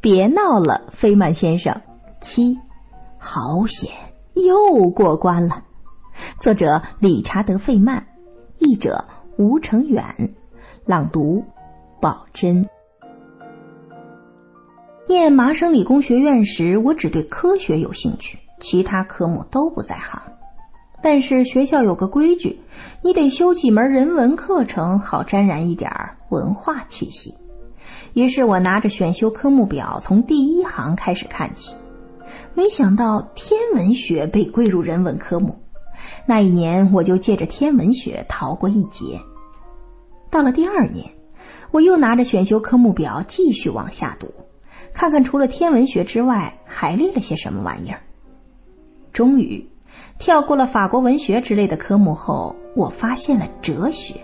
别闹了，费曼先生。七，好险，又过关了。作者理查德·费曼，译者吴成远，朗读宝珍。念麻省理工学院时，我只对科学有兴趣，其他科目都不在行。但是学校有个规矩，你得修几门人文课程，好沾染一点文化气息。于是我拿着选修科目表，从第一行开始看起。没想到天文学被归入人文科目，那一年我就借着天文学逃过一劫。到了第二年，我又拿着选修科目表继续往下读，看看除了天文学之外还列了些什么玩意儿。终于。跳过了法国文学之类的科目后，我发现了哲学，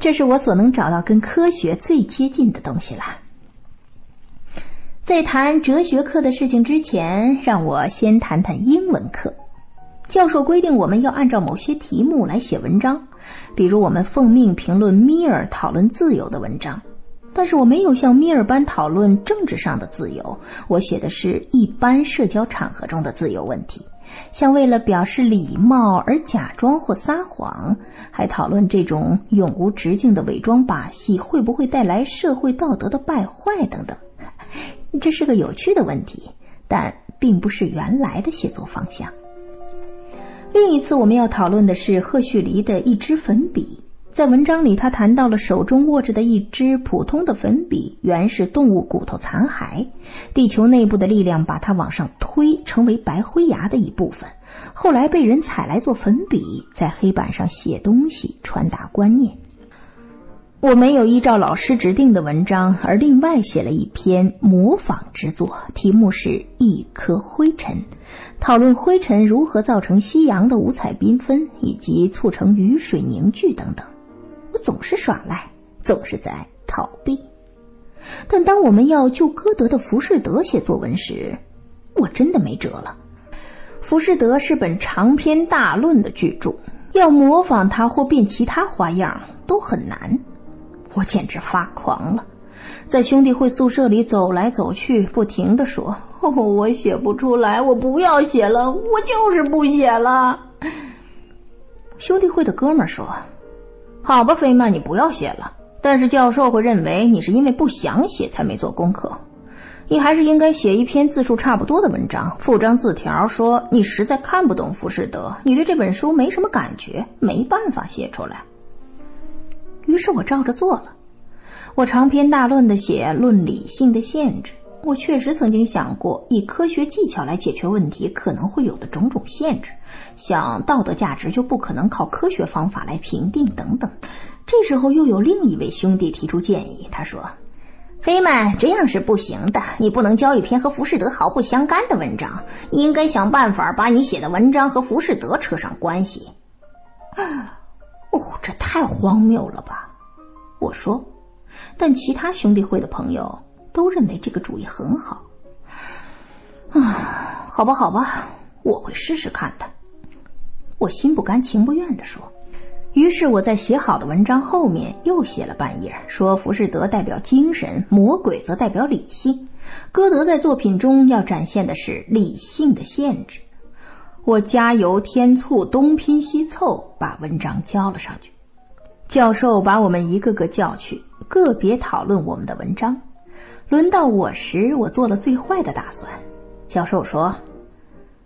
这是我所能找到跟科学最接近的东西了。在谈哲学课的事情之前，让我先谈谈英文课。教授规定我们要按照某些题目来写文章，比如我们奉命评论米尔讨论自由的文章，但是我没有像米尔般讨论政治上的自由，我写的是一般社交场合中的自由问题。像为了表示礼貌而假装或撒谎，还讨论这种永无止境的伪装把戏会不会带来社会道德的败坏等等。这是个有趣的问题，但并不是原来的写作方向。另一次我们要讨论的是赫胥黎的一支粉笔。在文章里，他谈到了手中握着的一支普通的粉笔，原是动物骨头残骸。地球内部的力量把它往上推，成为白灰牙的一部分。后来被人采来做粉笔，在黑板上写东西，传达观念。我没有依照老师指定的文章，而另外写了一篇模仿之作，题目是《一颗灰尘》，讨论灰尘如何造成夕阳的五彩缤纷，以及促成雨水凝聚等等。总是耍赖，总是在逃避。但当我们要就歌德的《浮士德》写作文时，我真的没辙了。《浮士德》是本长篇大论的巨著，要模仿它或变其他花样都很难。我简直发狂了，在兄弟会宿舍里走来走去，不停的说：“哦我写不出来，我不要写了，我就是不写了。”兄弟会的哥们说。好吧，费曼，你不要写了。但是教授会认为你是因为不想写才没做功课。你还是应该写一篇字数差不多的文章，附张字条，说你实在看不懂《浮士德》，你对这本书没什么感觉，没办法写出来。于是我照着做了。我长篇大论的写论理性的限制。我确实曾经想过，以科学技巧来解决问题可能会有的种种限制，像道德价值就不可能靠科学方法来评定等等。这时候又有另一位兄弟提出建议，他说：“黑曼，这样是不行的，你不能交一篇和浮士德毫不相干的文章，你应该想办法把你写的文章和浮士德扯上关系。”哦，这太荒谬了吧！我说，但其他兄弟会的朋友。都认为这个主意很好啊，好吧，好吧，我会试试看的。我心不甘情不愿的说。于是我在写好的文章后面又写了半页，说浮士德代表精神，魔鬼则代表理性。歌德在作品中要展现的是理性的限制。我加油添醋，东拼西凑，把文章交了上去。教授把我们一个个叫去，个别讨论我们的文章。轮到我时，我做了最坏的打算。教授说：“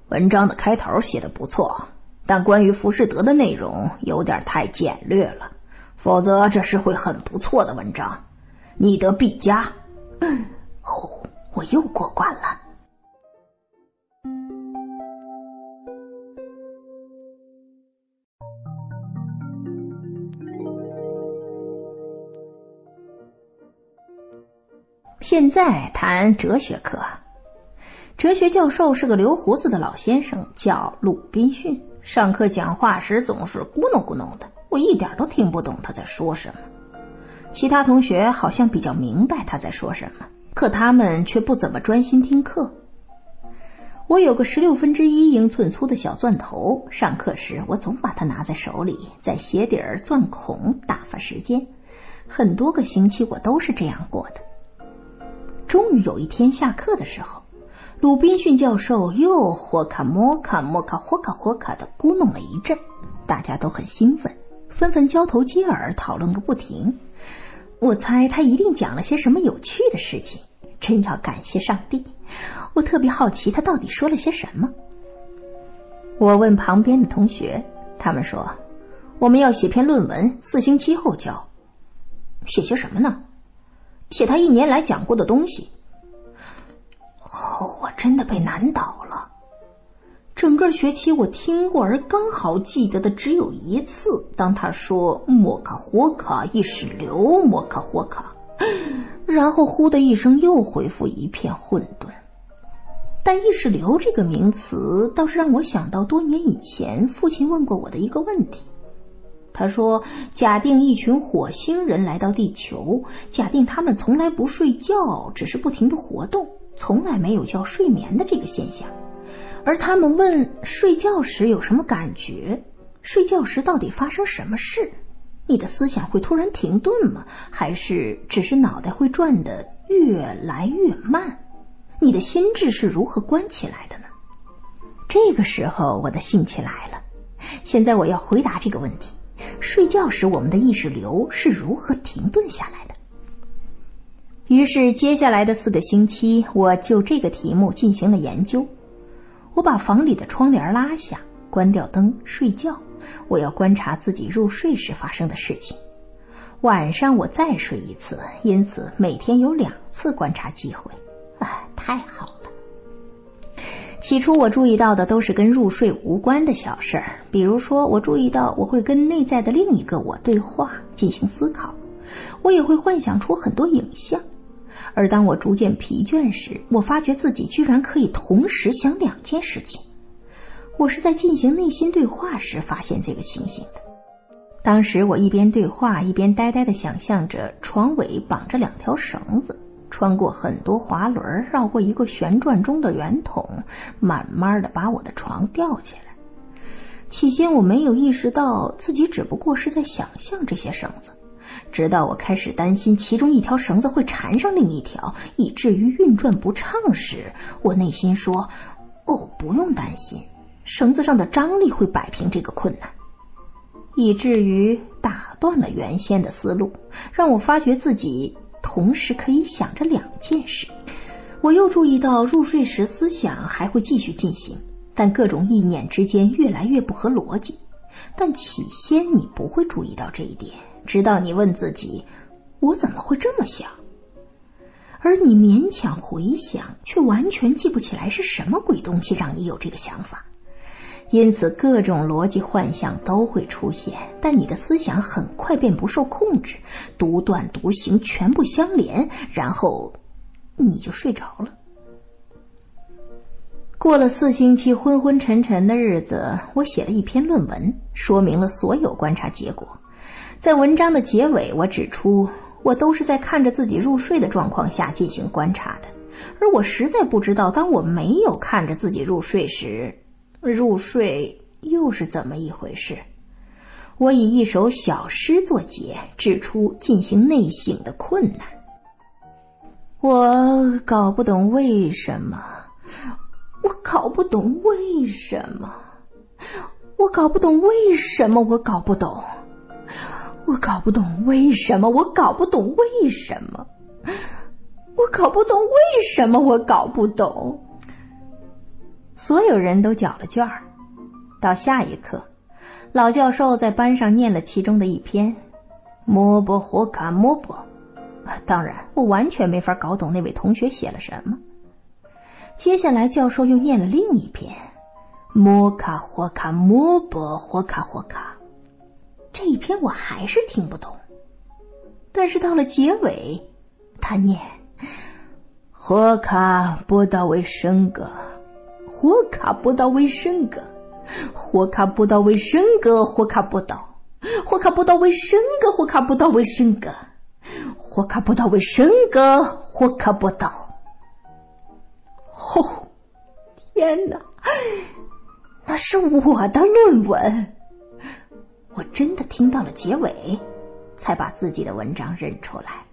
文章的开头写的不错，但关于浮士德的内容有点太简略了。否则，这是会很不错的文章，你得必加。”哦，我又过关了。现在谈哲学课，哲学教授是个留胡子的老先生，叫鲁滨逊。上课讲话时总是咕哝咕哝的，我一点都听不懂他在说什么。其他同学好像比较明白他在说什么，可他们却不怎么专心听课。我有个十六分之一英寸粗的小钻头，上课时我总把它拿在手里，在鞋底儿钻孔打发时间。很多个星期我都是这样过的。终于有一天下课的时候，鲁滨逊教授又霍卡莫卡莫卡霍卡霍卡的咕哝了一阵，大家都很兴奋，纷纷交头接耳，讨论个不停。我猜他一定讲了些什么有趣的事情，真要感谢上帝！我特别好奇他到底说了些什么。我问旁边的同学，他们说我们要写篇论文，四星期后交。写些什么呢？写他一年来讲过的东西。哦，我真的被难倒了。整个学期我听过而刚好记得的只有一次，当他说“莫卡霍卡意识流”，莫卡霍卡，然后呼的一声又恢复一片混沌。但意识流这个名词倒是让我想到多年以前父亲问过我的一个问题。他说：“假定一群火星人来到地球，假定他们从来不睡觉，只是不停的活动，从来没有叫睡眠的这个现象。而他们问睡觉时有什么感觉？睡觉时到底发生什么事？你的思想会突然停顿吗？还是只是脑袋会转得越来越慢？你的心智是如何关起来的呢？”这个时候，我的兴趣来了。现在我要回答这个问题。睡觉时，我们的意识流是如何停顿下来的？于是，接下来的四个星期，我就这个题目进行了研究。我把房里的窗帘拉下，关掉灯，睡觉。我要观察自己入睡时发生的事情。晚上我再睡一次，因此每天有两次观察机会。哎，太好了！起初我注意到的都是跟入睡无关的小事儿，比如说，我注意到我会跟内在的另一个我对话，进行思考，我也会幻想出很多影像。而当我逐渐疲倦时，我发觉自己居然可以同时想两件事情。我是在进行内心对话时发现这个情形的。当时我一边对话，一边呆呆的想象着床尾绑着两条绳子。穿过很多滑轮，绕过一个旋转中的圆筒，慢慢的把我的床吊起来。起先我没有意识到自己只不过是在想象这些绳子，直到我开始担心其中一条绳子会缠上另一条，以至于运转不畅时，我内心说：“哦，不用担心，绳子上的张力会摆平这个困难。”以至于打断了原先的思路，让我发觉自己。同时可以想着两件事，我又注意到入睡时思想还会继续进行，但各种意念之间越来越不合逻辑。但起先你不会注意到这一点，直到你问自己：“我怎么会这么想？”而你勉强回想，却完全记不起来是什么鬼东西让你有这个想法。因此，各种逻辑幻象都会出现，但你的思想很快便不受控制，独断独行，全部相连，然后你就睡着了。过了四星期昏昏沉沉的日子，我写了一篇论文，说明了所有观察结果。在文章的结尾，我指出，我都是在看着自己入睡的状况下进行观察的，而我实在不知道，当我没有看着自己入睡时。入睡又是怎么一回事？我以一首小诗作结，指出进行内省的困难。我搞不懂为什么，我搞不懂为什么，我搞不懂为什么，我搞不懂，我搞不懂为什么，我搞不懂为什么，我搞不懂为什么，我搞不懂。所有人都交了卷儿。到下一课，老教授在班上念了其中的一篇《莫波霍卡莫波》。当然，我完全没法搞懂那位同学写了什么。接下来，教授又念了另一篇《莫卡霍卡莫波霍卡霍卡》。这一篇我还是听不懂。但是到了结尾，他念《霍卡波达维申格》。火卡不到卫生个，火卡不到卫生个，火卡不到，火卡不到卫生个，火卡不到卫生个，火卡不到卫生个，火卡不到。哦，天哪，那是我的论文！我真的听到了结尾，才把自己的文章认出来。